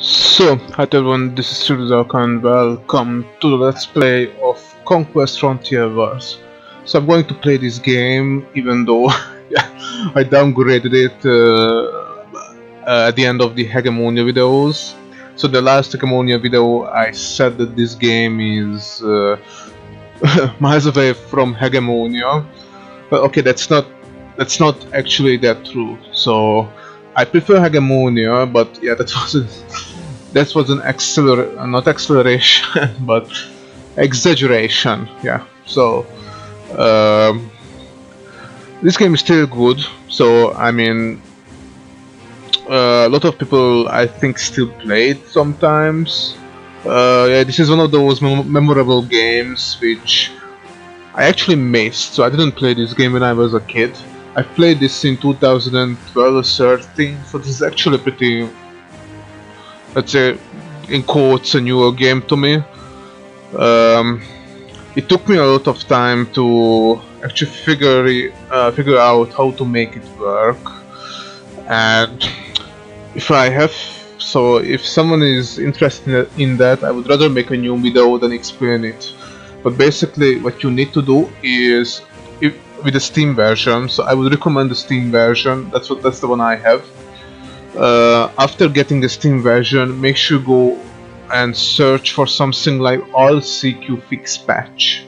So, hi everyone, this is Sridhar and welcome to the Let's Play of Conquest Frontier Wars. So I'm going to play this game, even though I downgraded it uh, uh, at the end of the Hegemonia videos. So the last Hegemonia video I said that this game is uh, miles away from Hegemonia. But okay, that's not that's not actually that true. So I prefer Hegemonia, but yeah, that wasn't that was an acceler not acceleration, but exaggeration. Yeah. So um, this game is still good. So I mean, uh, a lot of people I think still play it sometimes. Uh, yeah, this is one of those mem memorable games which I actually missed. So I didn't play this game when I was a kid. I played this in 2012 or 13, so this is actually pretty, let's say, in quotes, a newer game to me. Um, it took me a lot of time to actually figure uh, figure out how to make it work, and if I have, so if someone is interested in that, I would rather make a new video than explain it. But basically, what you need to do is if, with the Steam version. So I would recommend the Steam version. That's what that's the one I have. Uh, after getting the Steam version, make sure go and search for something like all CQ fix patch,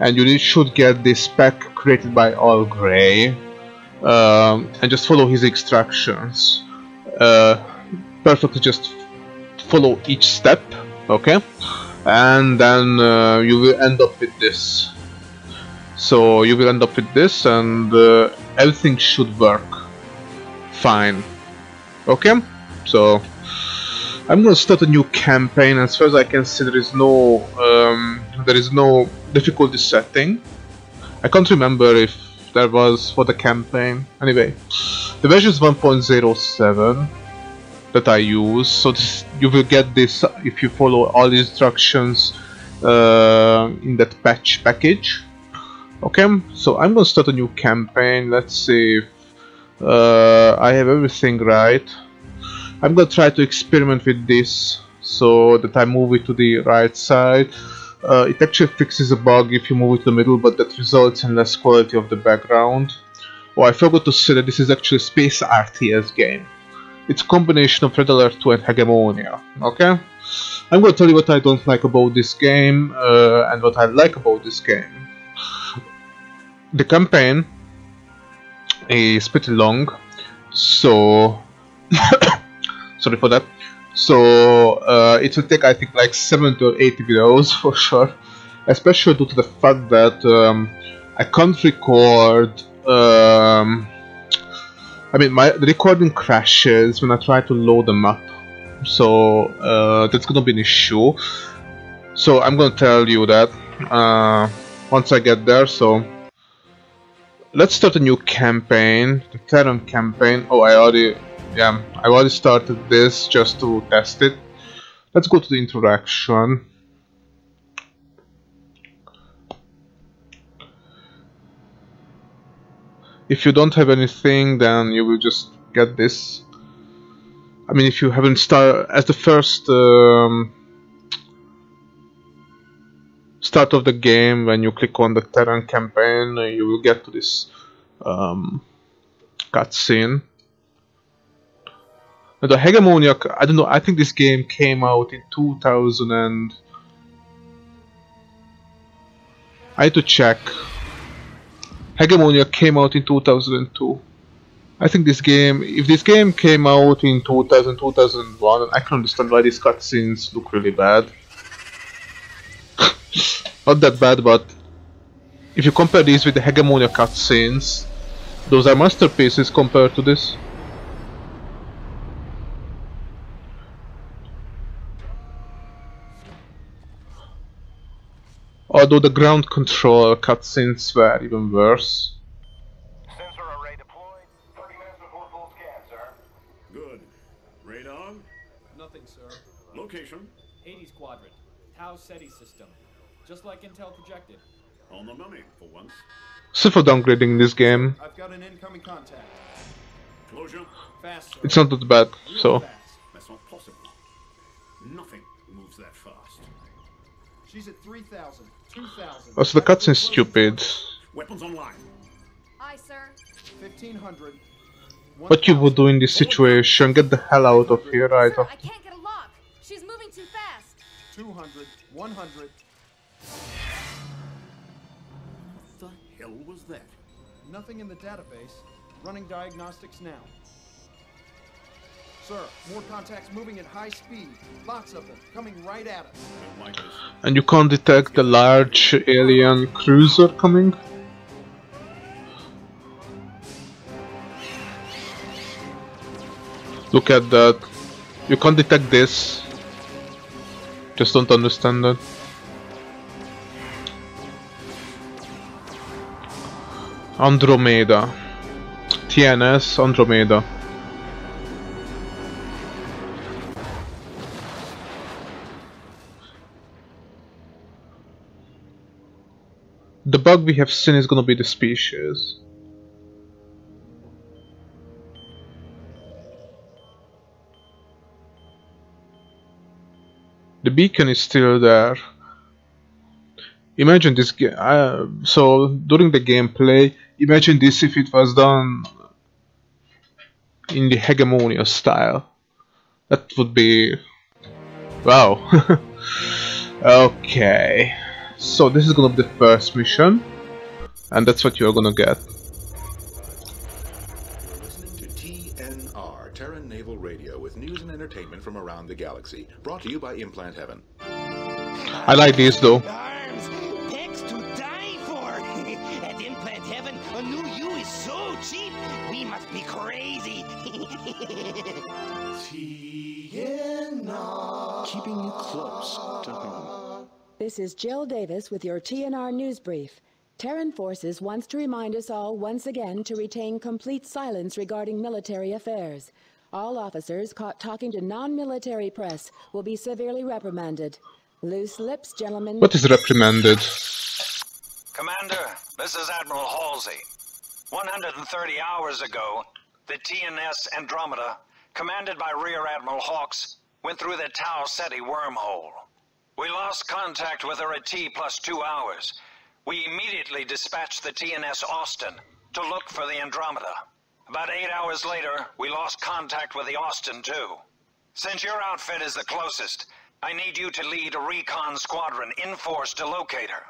and you should get this pack created by All Grey, um, and just follow his instructions. Uh, perfectly, just follow each step. Okay, and then uh, you will end up with this so you will end up with this and uh, everything should work fine okay so I'm gonna start a new campaign. As far as I can see there is no um, there is no difficulty setting. I can't remember if there was for the campaign. Anyway the version is 1.07 that I use. So this, you will get this if you follow all the instructions uh, in that patch package. Okay, so I'm gonna start a new campaign. Let's see if uh, I have everything right. I'm gonna try to experiment with this so that I move it to the right side. Uh, it actually fixes a bug if you move it to the middle, but that results in less quality of the background. Oh, I forgot to say that this is actually space RTS game. It's a combination of Red Alert 2 and Hegemonia, okay? I'm gonna tell you what I don't like about this game uh, and what I like about this game the campaign is pretty long. So sorry for that. So uh, it will take I think like 70 or 80 videos for sure. Especially due to the fact that um, I can't record um, I mean my recording crashes when I try to load them up. So uh, that's gonna be an issue. So I'm gonna tell you that uh, once I get there so let's start a new campaign, the Terran campaign. Oh, I already, yeah, I already started this just to test it. Let's go to the introduction. If you don't have anything, then you will just get this. I mean, if you haven't started as the first um, start of the game when you click on the Terran campaign uh, you will get to this um, cutscene the Hegemonia, I don't know, I think this game came out in 2000 and... I had to check. Hegemonia came out in 2002. I think this game, if this game came out in 2000, 2001, I can understand why these cutscenes look really bad. Not that bad, but if you compare these with the Hegemonia cutscenes, those are masterpieces compared to this. Although the ground control cutscenes were even worse. Sensor array deployed. 30 minutes before full scan, sir. Good. Radar? Nothing, sir. Location? Hades Quadrant. Tau Ceti system. Just like Intel projected. On the money, for once. So for downgrading this game, I've got an incoming contact. Closure? Fast, sir. it's not that bad, Real so... fast. That's not possible. Nothing moves that fast. She's at 3,000, 2,000. Also, the cutscene's stupid. Weapons online. Aye, sir. 1,500. What you would do in this situation? Get the hell out of here right Sir, off. I can't get a lock. She's moving too fast. 200, 100. What the hell was that? Nothing in the database. Running diagnostics now. Sir, more contacts moving at high speed. Lots of them coming right at us. Like. And you can't detect the large alien cruiser coming? Look at that. You can't detect this. Just don't understand that. Andromeda. TNS Andromeda. The bug we have seen is gonna be the species. The beacon is still there. Imagine this game. Uh, so during the gameplay, imagine this if it was done in the hegemonia style. That would be wow. okay, so this is gonna be the first mission, and that's what you're gonna get. You're listening to TNR, Terran Naval Radio, with news and entertainment from around the galaxy. Brought to you by Implant Heaven. I like this though. Is Jill Davis with your TNR News Brief. Terran Forces wants to remind us all once again to retain complete silence regarding military affairs. All officers caught talking to non-military press will be severely reprimanded. Loose lips, gentlemen. What is reprimanded? Commander, this is Admiral Halsey. 130 hours ago, the TNS Andromeda, commanded by Rear Admiral Hawks, went through the Tau Ceti wormhole. We lost contact with her at T plus two hours. We immediately dispatched the TNS Austin to look for the Andromeda. About eight hours later, we lost contact with the Austin too. Since your outfit is the closest, I need you to lead a recon squadron in force to locate her.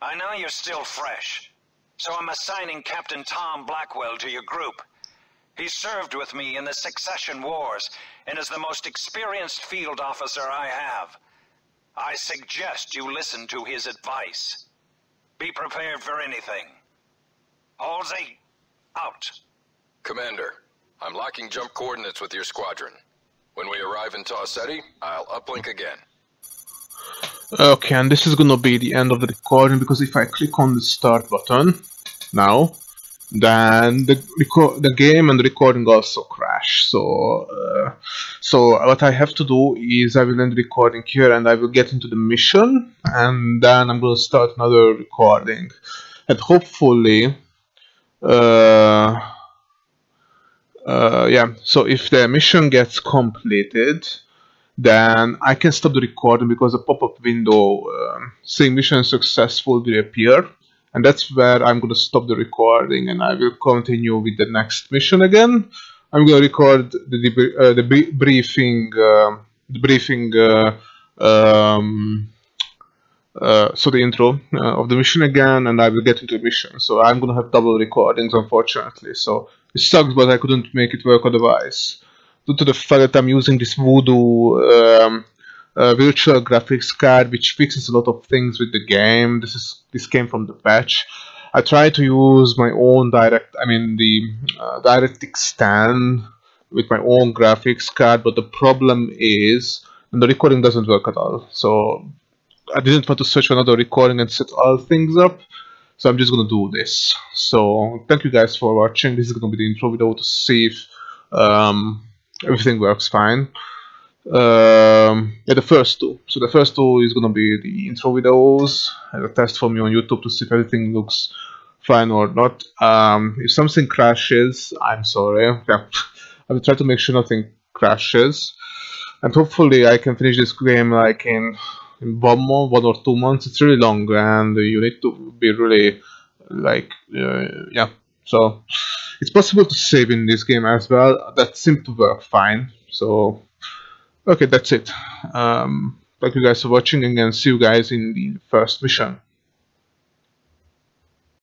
I know you're still fresh, so I'm assigning Captain Tom Blackwell to your group. He served with me in the Succession Wars and is the most experienced field officer I have. I suggest you listen to his advice. Be prepared for anything. Halsey, out. Commander, I'm locking jump coordinates with your squadron. When we arrive in Tau I'll uplink again. Okay, and this is gonna be the end of the recording because if I click on the start button now, then the the game and the recording also So, uh, so what I have to do is I will end recording here and I will get into the mission, and then I'm gonna start another recording, and hopefully, uh, uh, yeah. So if the mission gets completed, then I can stop the recording because a pop-up window um, saying mission successful will appear and that's where I'm gonna stop the recording and I will continue with the next mission again. I'm gonna record the uh, the briefing uh, the briefing um, uh, so the intro uh, of the mission again and I will get into the mission. So I'm gonna have double recordings unfortunately. So it sucks but I couldn't make it work otherwise due to the fact that I'm using this Voodoo um, uh, virtual graphics card, which fixes a lot of things with the game. This is this came from the patch. I try to use my own direct, I mean the uh, DirectX 10 with my own graphics card, but the problem is the recording doesn't work at all. So I didn't want to for another recording and set all things up. So I'm just gonna do this. So thank you guys for watching. This is gonna be the intro video to see if um, everything works fine um, yeah, the first two. So the first two is gonna be the intro videos, a test for me on YouTube to see if everything looks fine or not. Um, if something crashes, I'm sorry. Yeah. I will try to make sure nothing crashes, and hopefully I can finish this game like in, in one month, one or two months. It's really long, and you need to be really like uh, yeah. So it's possible to save in this game as well. That seemed to work fine. So Okay, that's it. Um, thank you guys for watching and see you guys in the first mission.